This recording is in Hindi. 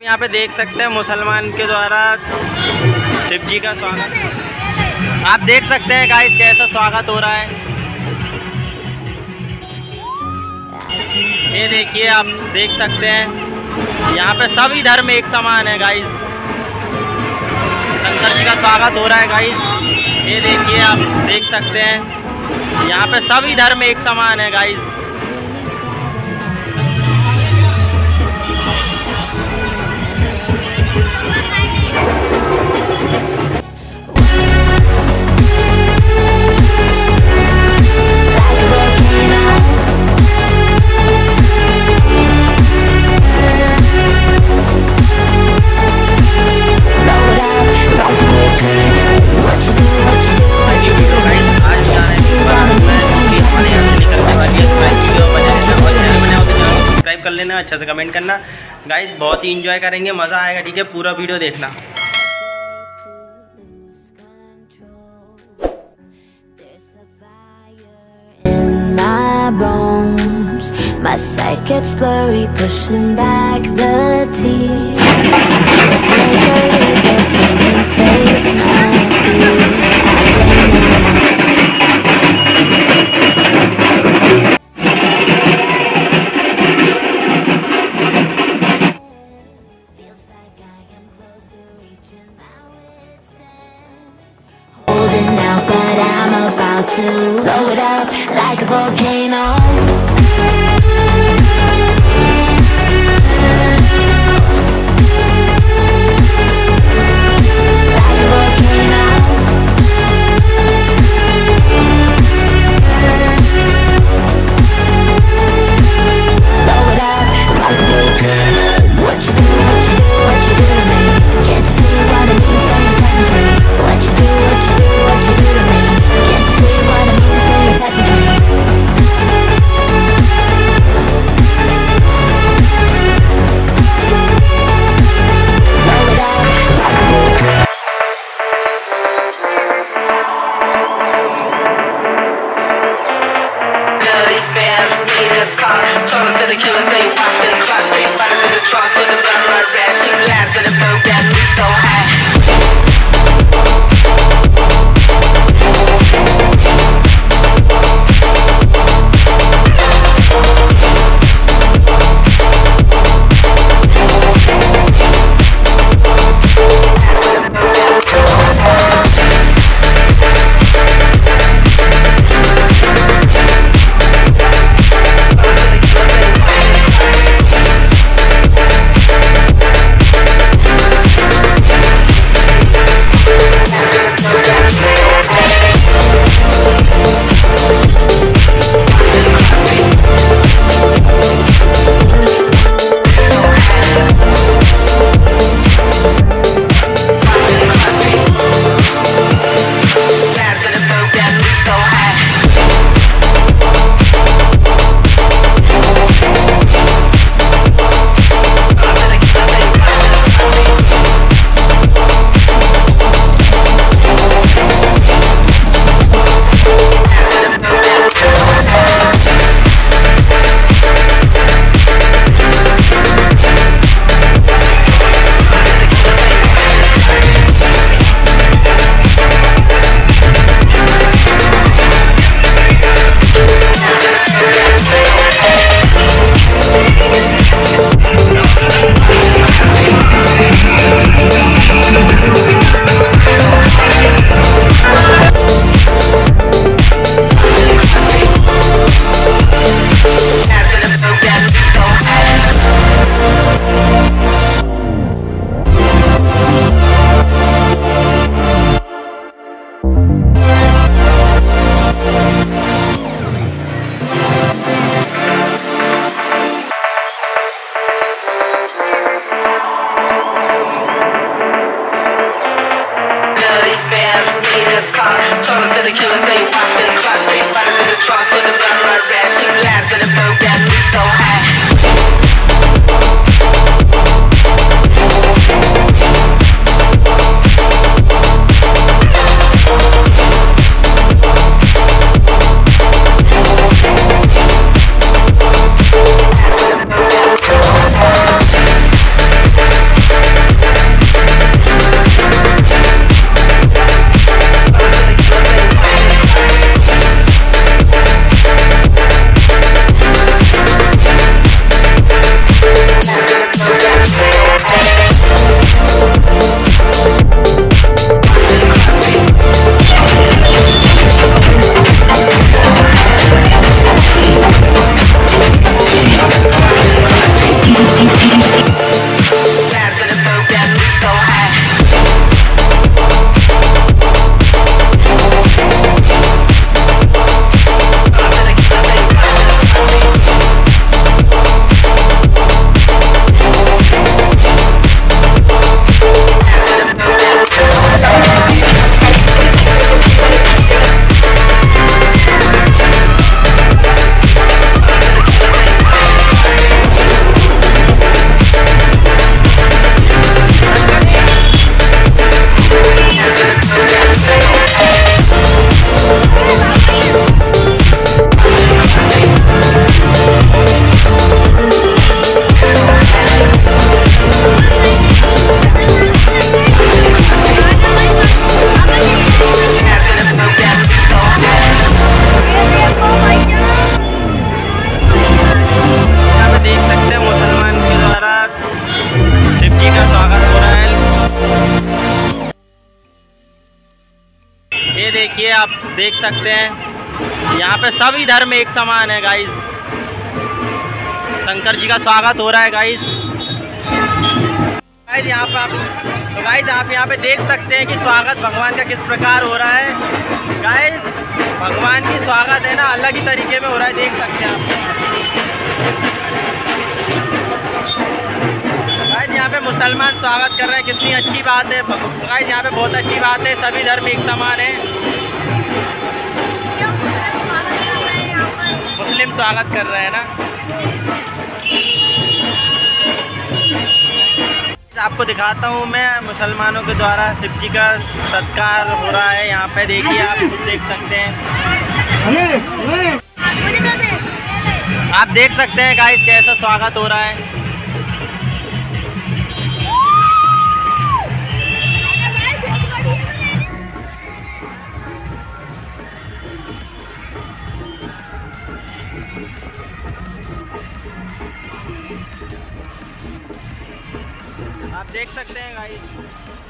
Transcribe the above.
यहाँ पे देख सकते हैं मुसलमान के द्वारा शिव जी का स्वागत। आप देख सकते हैं गाइस कैसा स्वागत हो रहा है। ये देखिए, आप देख सकते हैं, यहाँ पे सभी धर्म एक समान है गाइस शंकर जी का स्वागत हो रहा है गाइस ये देखिए, आप देख सकते हैं, यहाँ पे सभी धर्म एक समान है गाइस लेना अच्छा से कमेंट करना गाइस बहुत ही इंजॉय करेंगे मज़ा आएगा ठीक है पूरा वीडियो देखना bones. My sight gets blurry, pushing back the tears. Should take a leap of faith and face my to blow it up like a volcano. To the killers they walked in the clock. Fighters in the trunk with the blood red. Two lads in the boat that we so high. in the car. Told us that the killers ain't popped in the clock. In the trunk with a gun right back. Two laps in the आप देख सकते हैं। यहाँ पे सभी धर्म एक समान है गाइस शंकर जी का स्वागत हो रहा है गाइस गाइस यहाँ पे आप तो गाइस आप यहाँ पे देख सकते हैं कि स्वागत भगवान का किस प्रकार हो रहा है। गाइस भगवान की स्वागत है ना, अलग ही तरीके में हो रहा है, देख सकते हैं आप। गाइस यहाँ पे मुसलमान स्वागत कर रहे हैं, कितनी अच्छी बात है। गाइस यहाँ पे बहुत अच्छी बात है, सभी धर्म एक समान है। मुस्लिम स्वागत कर रहे हैं ना। आपको दिखाता हूँ मैं मुसलमानों के द्वारा शिव जी का सत्कार हो रहा है यहाँ पे। देखिए आप खुद देख सकते हैं। आप देख सकते हैं गाइस कैसा स्वागत हो रहा है। देख सकते हैं गाइस